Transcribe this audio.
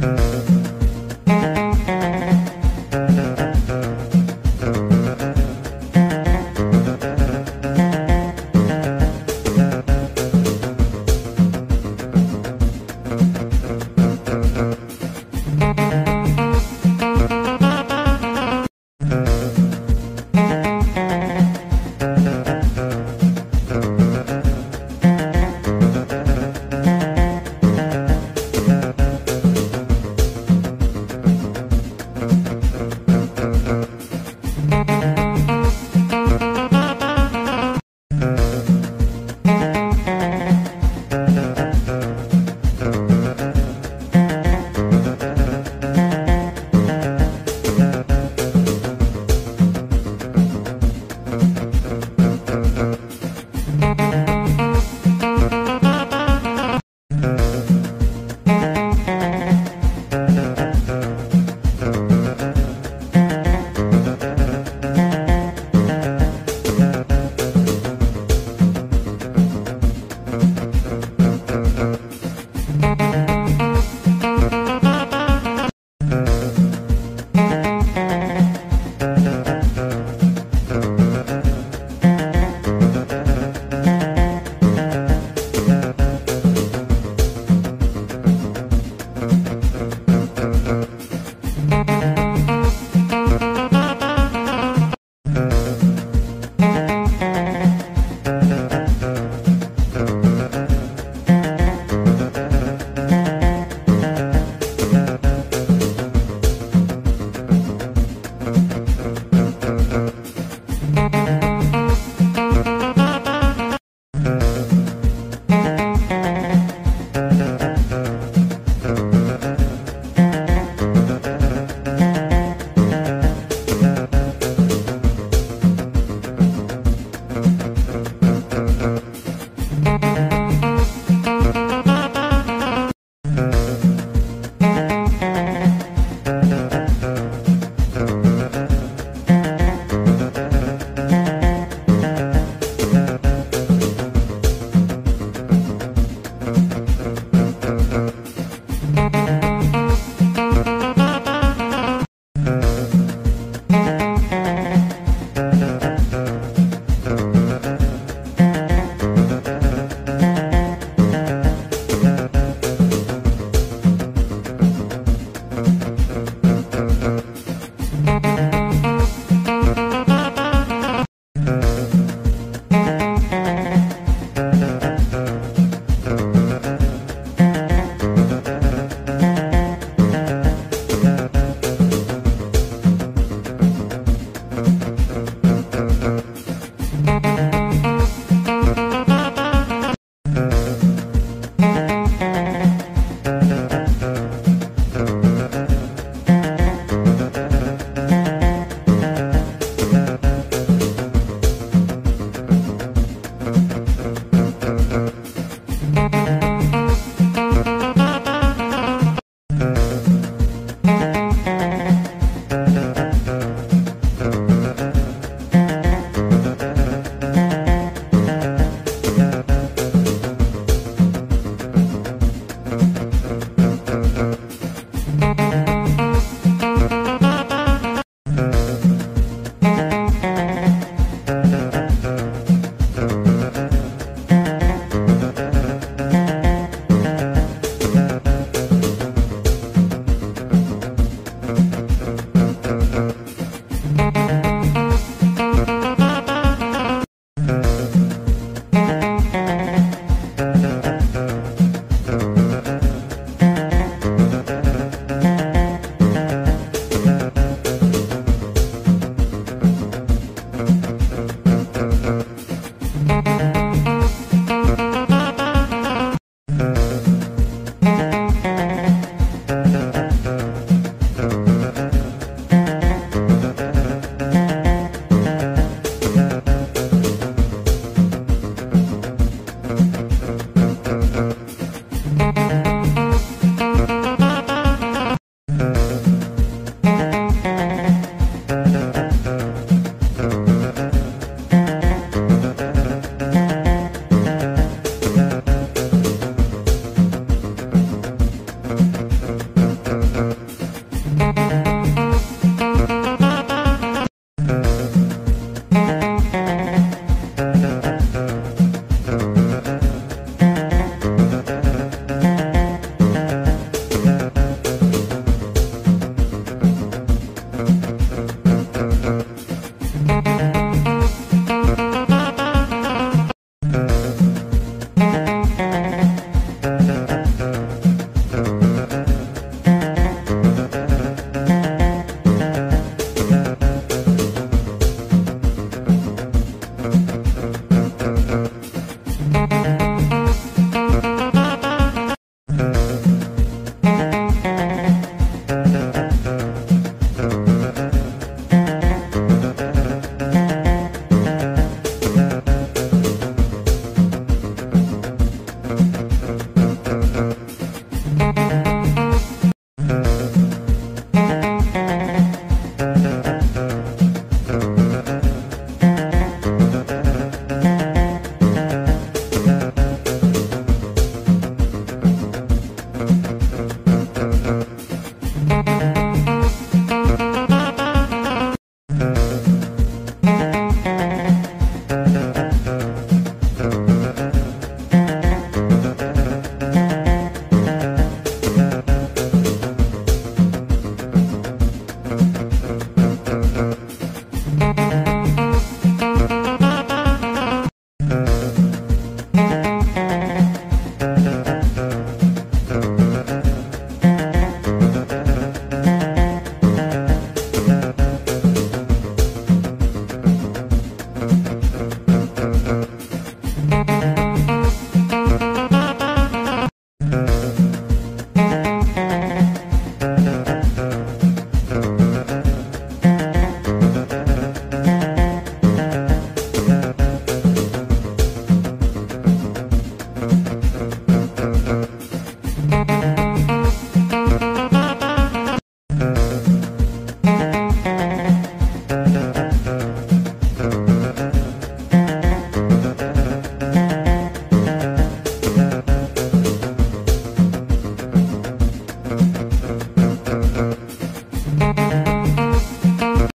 Bye.